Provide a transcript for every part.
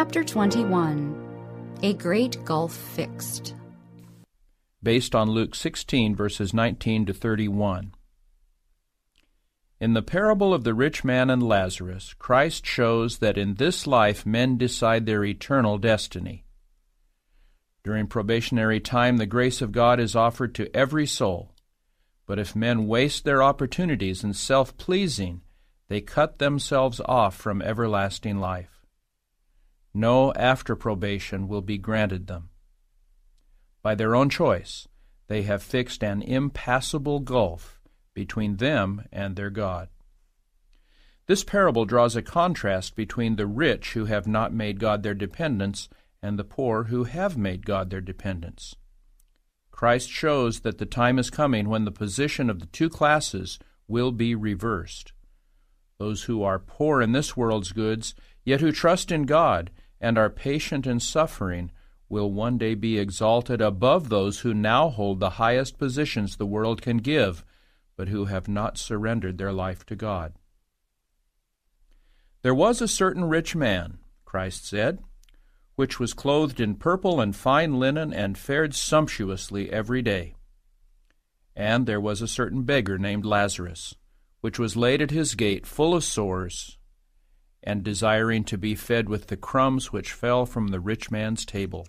Chapter 21 A Great Gulf Fixed. Based on Luke 16, verses 19 to 31. In the parable of the rich man and Lazarus, Christ shows that in this life men decide their eternal destiny. During probationary time, the grace of God is offered to every soul. But if men waste their opportunities in self pleasing, they cut themselves off from everlasting life. No after probation will be granted them. By their own choice, they have fixed an impassable gulf between them and their God. This parable draws a contrast between the rich who have not made God their dependence and the poor who have made God their dependence. Christ shows that the time is coming when the position of the two classes will be reversed those who are poor in this world's goods, yet who trust in God and are patient in suffering, will one day be exalted above those who now hold the highest positions the world can give, but who have not surrendered their life to God. There was a certain rich man, Christ said, which was clothed in purple and fine linen and fared sumptuously every day. And there was a certain beggar named Lazarus which was laid at his gate full of sores, and desiring to be fed with the crumbs which fell from the rich man's table.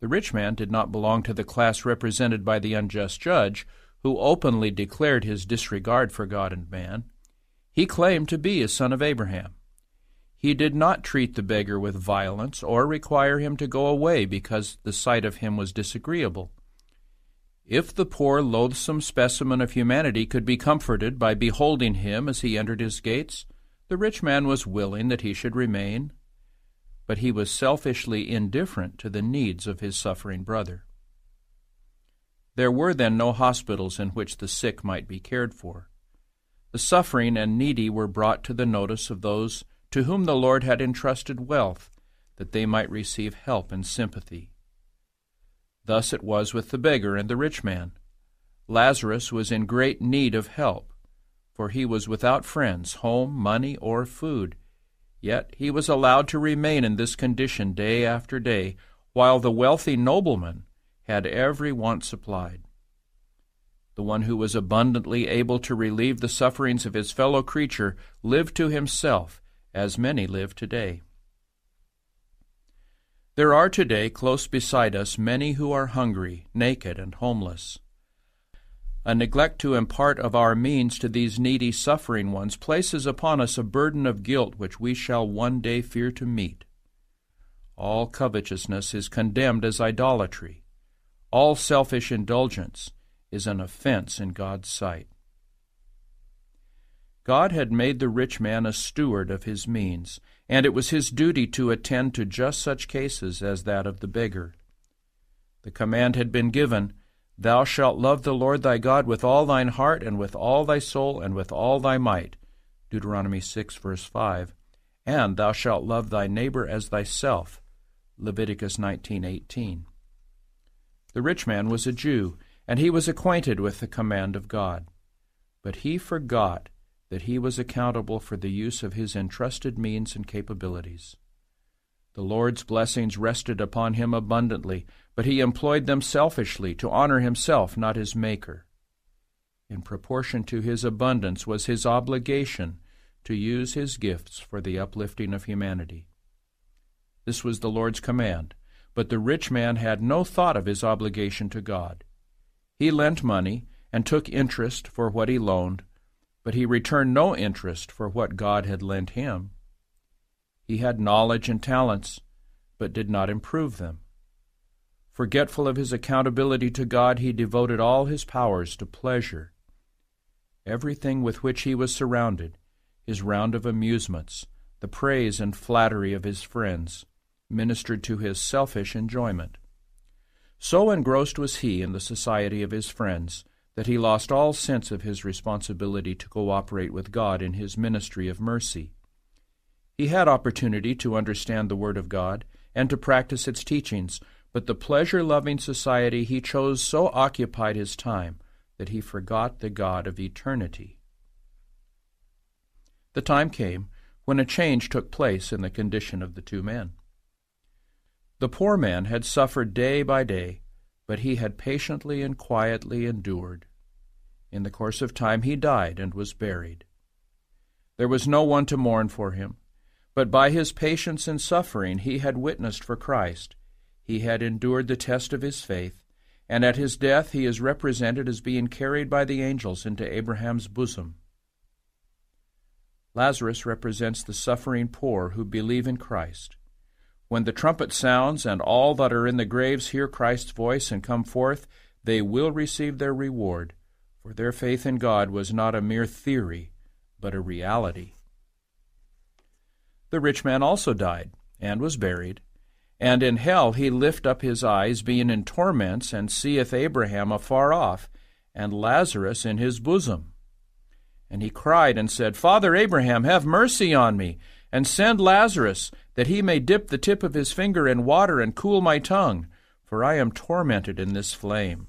The rich man did not belong to the class represented by the unjust judge, who openly declared his disregard for God and man. He claimed to be a son of Abraham. He did not treat the beggar with violence or require him to go away because the sight of him was disagreeable. If the poor, loathsome specimen of humanity could be comforted by beholding him as he entered his gates, the rich man was willing that he should remain, but he was selfishly indifferent to the needs of his suffering brother. There were then no hospitals in which the sick might be cared for. The suffering and needy were brought to the notice of those to whom the Lord had entrusted wealth, that they might receive help and sympathy. Thus it was with the beggar and the rich man. Lazarus was in great need of help, for he was without friends, home, money, or food. Yet he was allowed to remain in this condition day after day, while the wealthy nobleman had every want supplied. The one who was abundantly able to relieve the sufferings of his fellow creature lived to himself, as many live today. There are today close beside us many who are hungry, naked, and homeless. A neglect to impart of our means to these needy, suffering ones places upon us a burden of guilt which we shall one day fear to meet. All covetousness is condemned as idolatry. All selfish indulgence is an offense in God's sight. God had made the rich man a steward of his means, and it was his duty to attend to just such cases as that of the beggar. The command had been given, Thou shalt love the Lord thy God with all thine heart, and with all thy soul, and with all thy might. Deuteronomy 6, verse 5. And thou shalt love thy neighbor as thyself. Leviticus 19:18. The rich man was a Jew, and he was acquainted with the command of God. But he forgot that he was accountable for the use of his entrusted means and capabilities. The Lord's blessings rested upon him abundantly, but he employed them selfishly to honor himself, not his Maker. In proportion to his abundance was his obligation to use his gifts for the uplifting of humanity. This was the Lord's command, but the rich man had no thought of his obligation to God. He lent money and took interest for what he loaned, but he returned no interest for what God had lent him. He had knowledge and talents, but did not improve them. Forgetful of his accountability to God, he devoted all his powers to pleasure. Everything with which he was surrounded, his round of amusements, the praise and flattery of his friends, ministered to his selfish enjoyment. So engrossed was he in the society of his friends that he lost all sense of his responsibility to cooperate with God in his ministry of mercy. He had opportunity to understand the Word of God and to practice its teachings, but the pleasure loving society he chose so occupied his time that he forgot the God of eternity. The time came when a change took place in the condition of the two men. The poor man had suffered day by day, but he had patiently and quietly endured. In the course of time he died and was buried. There was no one to mourn for him, but by his patience in suffering he had witnessed for Christ. He had endured the test of his faith, and at his death he is represented as being carried by the angels into Abraham's bosom. Lazarus represents the suffering poor who believe in Christ. When the trumpet sounds and all that are in the graves hear Christ's voice and come forth, they will receive their reward, for their faith in God was not a mere theory, but a reality. The rich man also died, and was buried. And in hell he lift up his eyes, being in torments, and seeth Abraham afar off, and Lazarus in his bosom. And he cried and said, Father Abraham, have mercy on me, and send Lazarus, that he may dip the tip of his finger in water and cool my tongue, for I am tormented in this flame.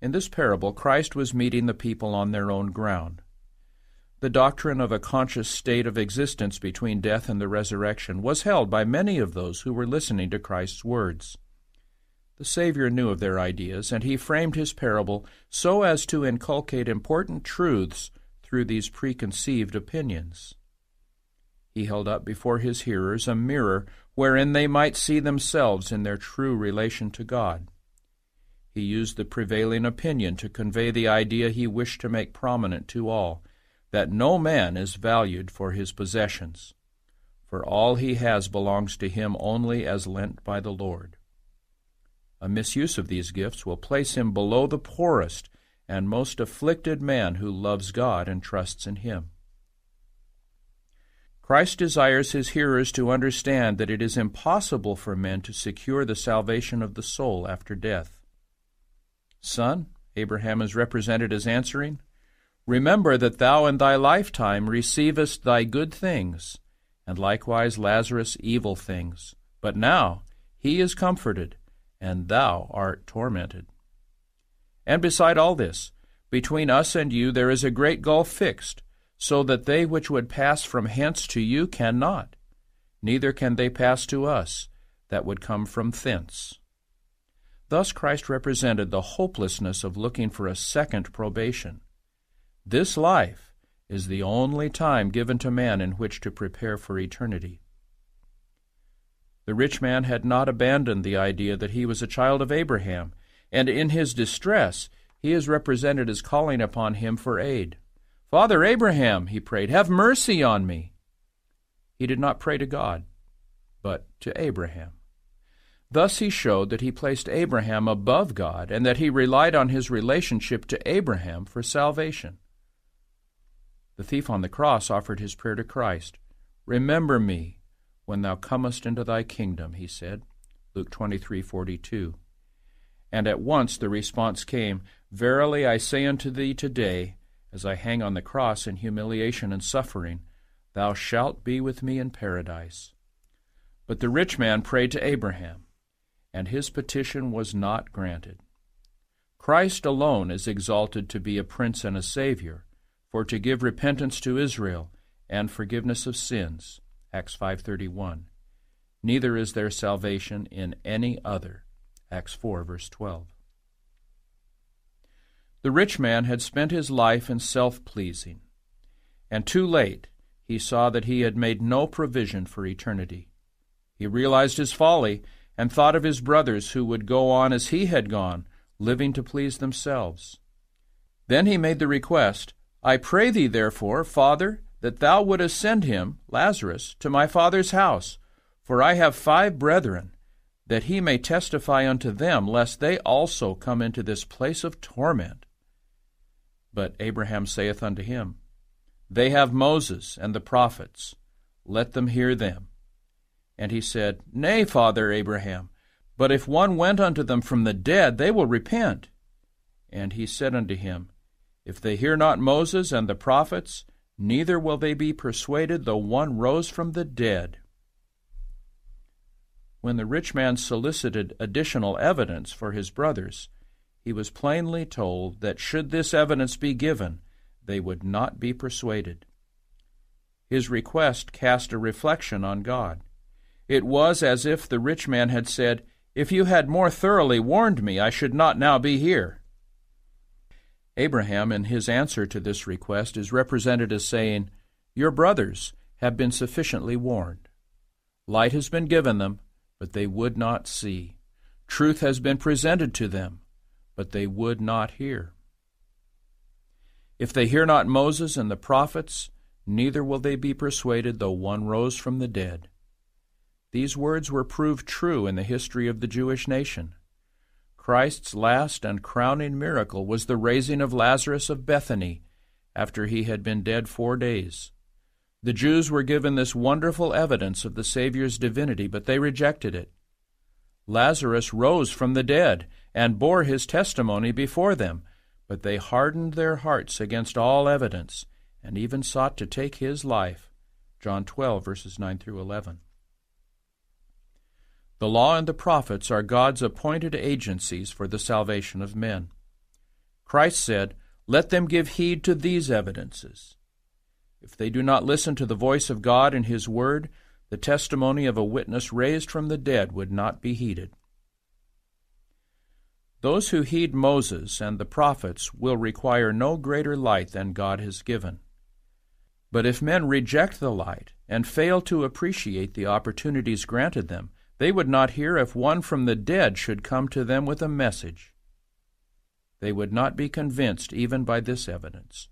In this parable, Christ was meeting the people on their own ground. The doctrine of a conscious state of existence between death and the resurrection was held by many of those who were listening to Christ's words. The Savior knew of their ideas, and he framed his parable so as to inculcate important truths through these preconceived opinions. He held up before his hearers a mirror wherein they might see themselves in their true relation to God. He used the prevailing opinion to convey the idea he wished to make prominent to all that no man is valued for his possessions, for all he has belongs to him only as lent by the Lord. A misuse of these gifts will place him below the poorest and most afflicted man who loves God and trusts in him. Christ desires his hearers to understand that it is impossible for men to secure the salvation of the soul after death. Son, Abraham is represented as answering, Remember that thou in thy lifetime receivest thy good things, and likewise Lazarus evil things. But now he is comforted, and thou art tormented. And beside all this, between us and you there is a great gulf fixed, so that they which would pass from hence to you cannot, neither can they pass to us that would come from thence. Thus Christ represented the hopelessness of looking for a second probation. This life is the only time given to man in which to prepare for eternity. The rich man had not abandoned the idea that he was a child of Abraham, and in his distress he is represented as calling upon him for aid. Father Abraham, he prayed, have mercy on me. He did not pray to God, but to Abraham. Thus he showed that he placed Abraham above God and that he relied on his relationship to Abraham for salvation. The thief on the cross offered his prayer to Christ. Remember me when thou comest into thy kingdom, he said. Luke 23:42. And at once the response came, Verily I say unto thee today, as I hang on the cross in humiliation and suffering, thou shalt be with me in paradise. But the rich man prayed to Abraham, and his petition was not granted. Christ alone is exalted to be a prince and a savior, for to give repentance to Israel and forgiveness of sins. Acts 5:31. Neither is there salvation in any other. Acts 4 verse 12. The rich man had spent his life in self-pleasing, and too late he saw that he had made no provision for eternity. He realized his folly and thought of his brothers who would go on as he had gone, living to please themselves. Then he made the request, I pray thee, therefore, Father, that thou wouldest send him, Lazarus, to my father's house, for I have five brethren, that he may testify unto them, lest they also come into this place of torment. But Abraham saith unto him, They have Moses and the prophets, let them hear them. And he said, Nay, father Abraham, but if one went unto them from the dead, they will repent. And he said unto him, if they hear not Moses and the prophets, neither will they be persuaded though one rose from the dead. When the rich man solicited additional evidence for his brothers, he was plainly told that should this evidence be given, they would not be persuaded. his request cast a reflection on God. It was as if the rich man had said, If you had more thoroughly warned me, I should not now be here. Abraham, in his answer to this request, is represented as saying, Your brothers have been sufficiently warned. Light has been given them, but they would not see. Truth has been presented to them, but they would not hear. If they hear not Moses and the prophets, neither will they be persuaded though one rose from the dead. These words were proved true in the history of the Jewish nation. Christ's last and crowning miracle was the raising of Lazarus of Bethany after he had been dead four days. The Jews were given this wonderful evidence of the Saviour's divinity, but they rejected it. Lazarus rose from the dead and bore his testimony before them, but they hardened their hearts against all evidence and even sought to take his life. John 12, verses 9 through 11. The law and the prophets are God's appointed agencies for the salvation of men. Christ said, Let them give heed to these evidences. If they do not listen to the voice of God and His Word, the testimony of a witness raised from the dead would not be heeded. Those who heed Moses and the prophets will require no greater light than God has given. But if men reject the light and fail to appreciate the opportunities granted them, they would not hear if one from the dead should come to them with a message. They would not be convinced even by this evidence.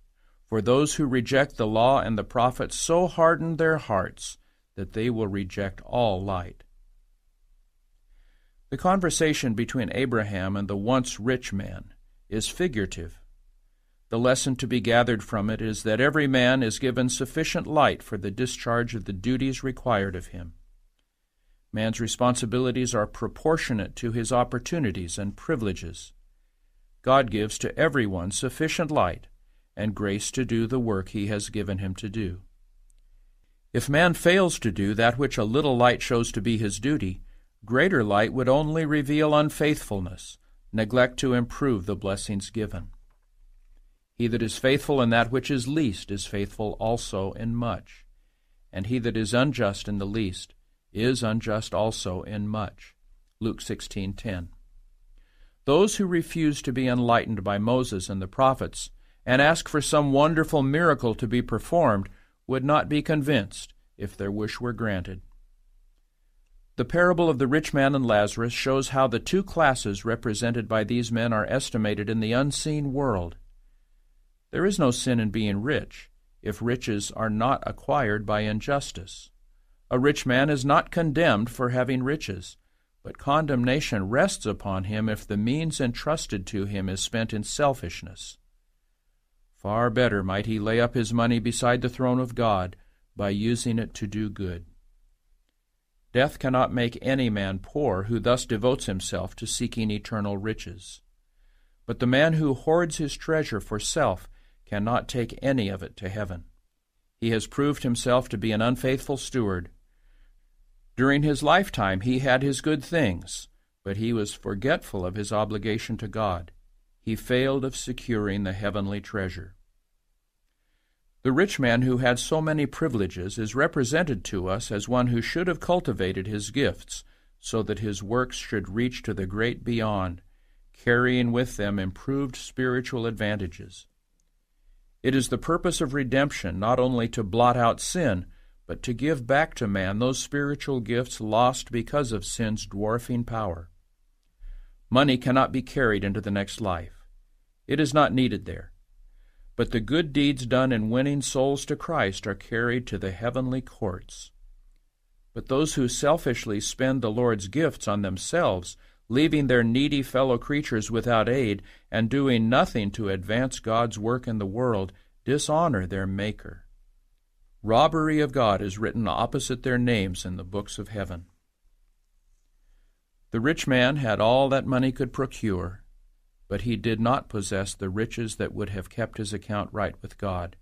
For those who reject the law and the prophets so harden their hearts that they will reject all light. The conversation between Abraham and the once rich man is figurative. The lesson to be gathered from it is that every man is given sufficient light for the discharge of the duties required of him. Man's responsibilities are proportionate to his opportunities and privileges. God gives to everyone sufficient light and grace to do the work he has given him to do. If man fails to do that which a little light shows to be his duty, greater light would only reveal unfaithfulness, neglect to improve the blessings given. He that is faithful in that which is least is faithful also in much, and he that is unjust in the least is unjust also in much. Luke 16:10. Those who refuse to be enlightened by Moses and the prophets and ask for some wonderful miracle to be performed would not be convinced if their wish were granted. The parable of the rich man and Lazarus shows how the two classes represented by these men are estimated in the unseen world. There is no sin in being rich if riches are not acquired by injustice. A rich man is not condemned for having riches, but condemnation rests upon him if the means entrusted to him is spent in selfishness. Far better might he lay up his money beside the throne of God by using it to do good. Death cannot make any man poor who thus devotes himself to seeking eternal riches. But the man who hoards his treasure for self cannot take any of it to heaven. He has proved himself to be an unfaithful steward. During his lifetime he had his good things, but he was forgetful of his obligation to God he failed of securing the heavenly treasure. The rich man who had so many privileges is represented to us as one who should have cultivated his gifts so that his works should reach to the great beyond, carrying with them improved spiritual advantages. It is the purpose of redemption not only to blot out sin, but to give back to man those spiritual gifts lost because of sin's dwarfing power. Money cannot be carried into the next life. It is not needed there. But the good deeds done in winning souls to Christ are carried to the heavenly courts. But those who selfishly spend the Lord's gifts on themselves, leaving their needy fellow creatures without aid, and doing nothing to advance God's work in the world, dishonor their Maker. Robbery of God is written opposite their names in the books of heaven. The rich man had all that money could procure, but he did not possess the riches that would have kept his account right with God.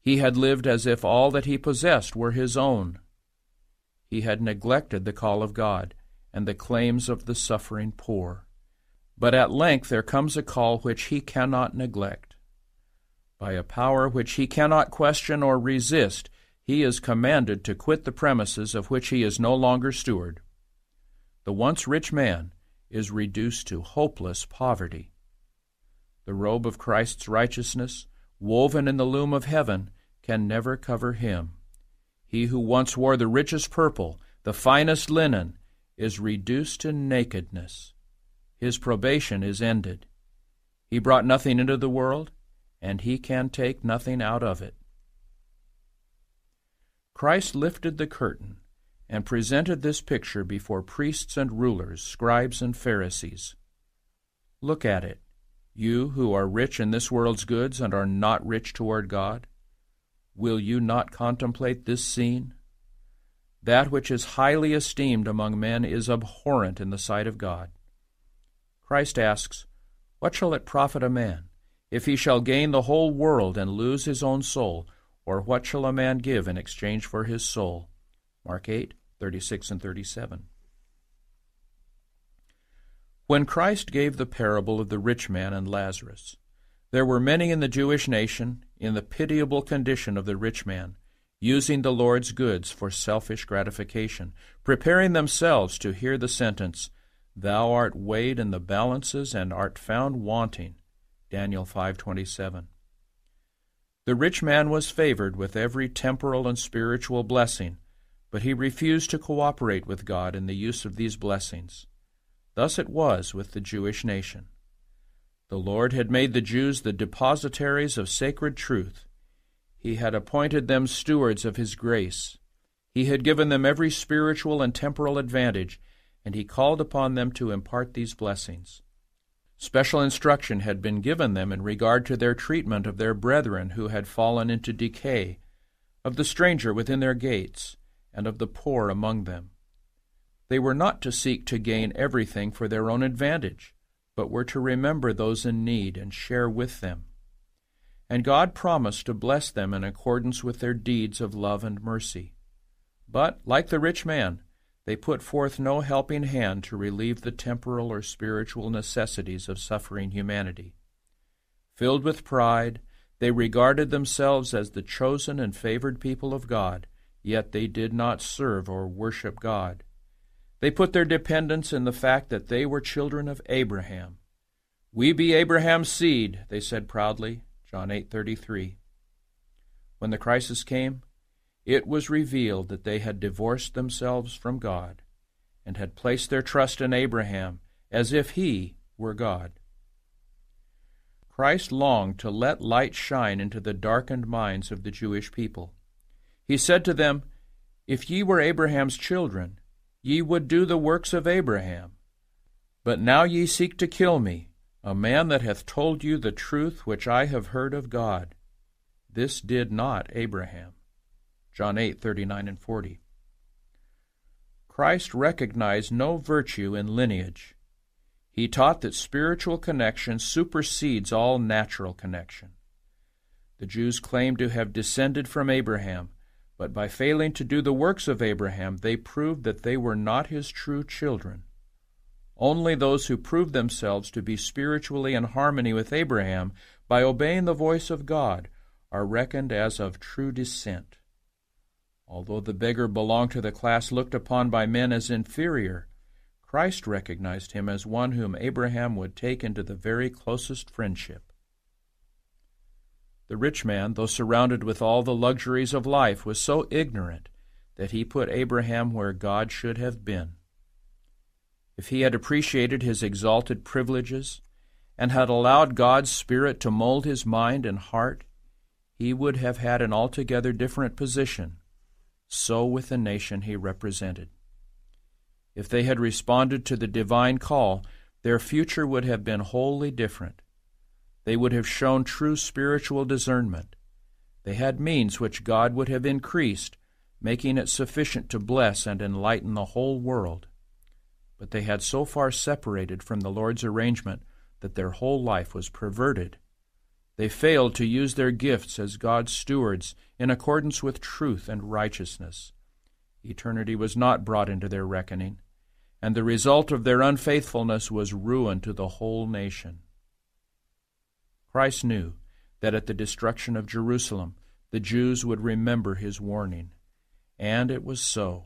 He had lived as if all that he possessed were his own. He had neglected the call of God and the claims of the suffering poor. But at length there comes a call which he cannot neglect. By a power which he cannot question or resist, he is commanded to quit the premises of which he is no longer steward. The once rich man is reduced to hopeless poverty. The robe of Christ's righteousness, woven in the loom of heaven, can never cover him. He who once wore the richest purple, the finest linen, is reduced to nakedness. His probation is ended. He brought nothing into the world, and he can take nothing out of it. Christ lifted the curtain and presented this picture before priests and rulers, scribes and Pharisees. Look at it, you who are rich in this world's goods and are not rich toward God. Will you not contemplate this scene? That which is highly esteemed among men is abhorrent in the sight of God. Christ asks, What shall it profit a man, if he shall gain the whole world and lose his own soul? Or what shall a man give in exchange for his soul? Mark 8, 36 and 37. When Christ gave the parable of the rich man and Lazarus, there were many in the Jewish nation in the pitiable condition of the rich man, using the Lord's goods for selfish gratification, preparing themselves to hear the sentence, Thou art weighed in the balances and art found wanting. Daniel 5:27. The rich man was favored with every temporal and spiritual blessing, but he refused to cooperate with God in the use of these blessings. Thus it was with the Jewish nation. The Lord had made the Jews the depositaries of sacred truth. He had appointed them stewards of His grace. He had given them every spiritual and temporal advantage, and He called upon them to impart these blessings. Special instruction had been given them in regard to their treatment of their brethren who had fallen into decay, of the stranger within their gates, and of the poor among them. They were not to seek to gain everything for their own advantage but were to remember those in need and share with them. And God promised to bless them in accordance with their deeds of love and mercy. But, like the rich man, they put forth no helping hand to relieve the temporal or spiritual necessities of suffering humanity. Filled with pride, they regarded themselves as the chosen and favored people of God, yet they did not serve or worship God. They put their dependence in the fact that they were children of Abraham. We be Abraham's seed, they said proudly, John 8:33. When the crisis came, it was revealed that they had divorced themselves from God and had placed their trust in Abraham as if he were God. Christ longed to let light shine into the darkened minds of the Jewish people. He said to them, If ye were Abraham's children, ye would do the works of Abraham. But now ye seek to kill me, a man that hath told you the truth which I have heard of God. This did not Abraham. John 8, 39 and 40. Christ recognized no virtue in lineage. He taught that spiritual connection supersedes all natural connection. The Jews claimed to have descended from Abraham, but by failing to do the works of Abraham, they proved that they were not his true children. Only those who prove themselves to be spiritually in harmony with Abraham by obeying the voice of God are reckoned as of true descent. Although the beggar belonged to the class looked upon by men as inferior, Christ recognized him as one whom Abraham would take into the very closest friendship. The rich man, though surrounded with all the luxuries of life, was so ignorant that he put Abraham where God should have been. If he had appreciated his exalted privileges and had allowed God's Spirit to mold his mind and heart, he would have had an altogether different position. So with the nation he represented. If they had responded to the divine call, their future would have been wholly different. They would have shown true spiritual discernment. They had means which God would have increased, making it sufficient to bless and enlighten the whole world. But they had so far separated from the Lord's arrangement that their whole life was perverted. They failed to use their gifts as God's stewards in accordance with truth and righteousness. Eternity was not brought into their reckoning, and the result of their unfaithfulness was ruin to the whole nation. Christ knew that at the destruction of Jerusalem the Jews would remember his warning. And it was so.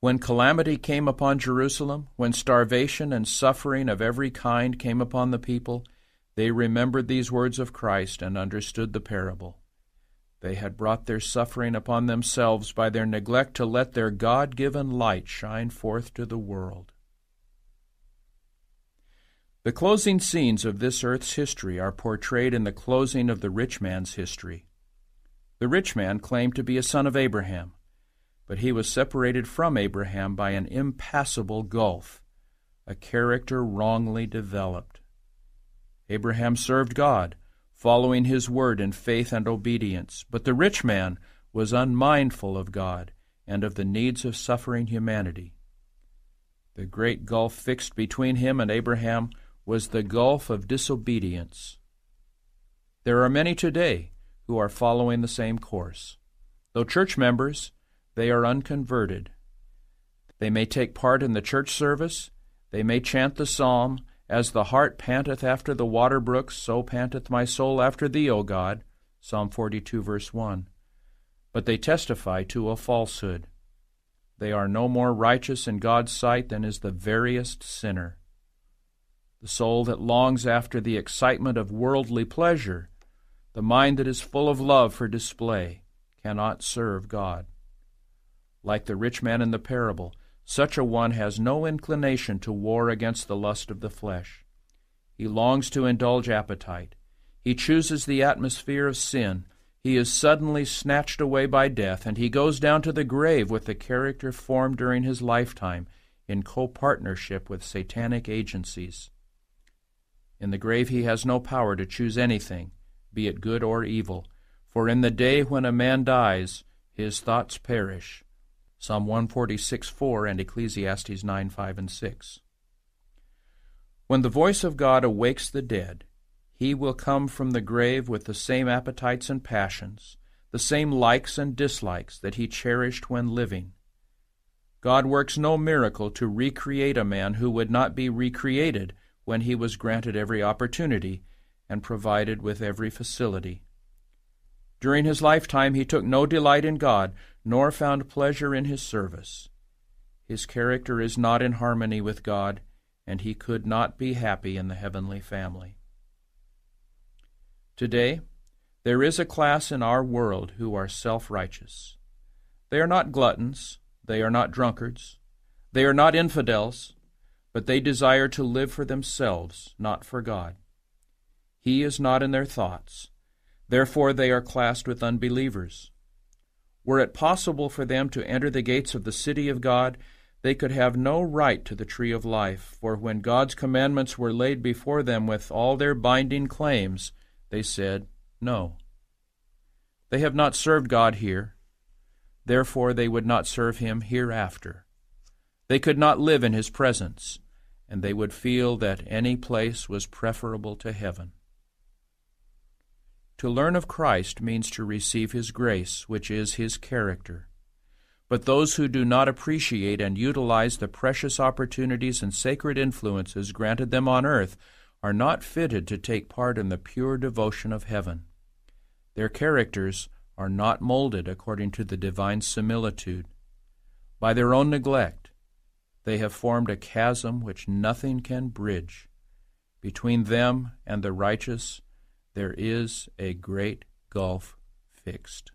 When calamity came upon Jerusalem, when starvation and suffering of every kind came upon the people, they remembered these words of Christ and understood the parable. They had brought their suffering upon themselves by their neglect to let their God given light shine forth to the world. The closing scenes of this earth's history are portrayed in the closing of the rich man's history. The rich man claimed to be a son of Abraham, but he was separated from Abraham by an impassable gulf, a character wrongly developed. Abraham served God, following his word in faith and obedience, but the rich man was unmindful of God and of the needs of suffering humanity. The great gulf fixed between him and Abraham was the gulf of disobedience. There are many today who are following the same course. Though church members, they are unconverted. They may take part in the church service, they may chant the psalm, As the hart panteth after the water brooks, so panteth my soul after thee, O God. Psalm 42, verse 1. But they testify to a falsehood. They are no more righteous in God's sight than is the veriest sinner. The soul that longs after the excitement of worldly pleasure, the mind that is full of love for display, cannot serve God. Like the rich man in the parable, such a one has no inclination to war against the lust of the flesh. He longs to indulge appetite. He chooses the atmosphere of sin. He is suddenly snatched away by death, and he goes down to the grave with the character formed during his lifetime in co-partnership with satanic agencies. In the grave he has no power to choose anything, be it good or evil, for in the day when a man dies, his thoughts perish. Psalm 146 4 and Ecclesiastes 9 5 and 6. When the voice of God awakes the dead, he will come from the grave with the same appetites and passions, the same likes and dislikes that he cherished when living. God works no miracle to recreate a man who would not be recreated when he was granted every opportunity and provided with every facility. During his lifetime he took no delight in God, nor found pleasure in his service. His character is not in harmony with God, and he could not be happy in the heavenly family. Today, there is a class in our world who are self righteous. They are not gluttons, they are not drunkards, they are not infidels, but they desire to live for themselves, not for God. He is not in their thoughts. Therefore they are classed with unbelievers. Were it possible for them to enter the gates of the city of God, they could have no right to the tree of life, for when God's commandments were laid before them with all their binding claims, they said, No. They have not served God here, therefore they would not serve him hereafter. They could not live in his presence and they would feel that any place was preferable to heaven. To learn of Christ means to receive His grace, which is His character. But those who do not appreciate and utilize the precious opportunities and sacred influences granted them on earth are not fitted to take part in the pure devotion of heaven. Their characters are not molded according to the divine similitude. By their own neglect, they have formed a chasm which nothing can bridge. Between them and the righteous there is a great gulf fixed.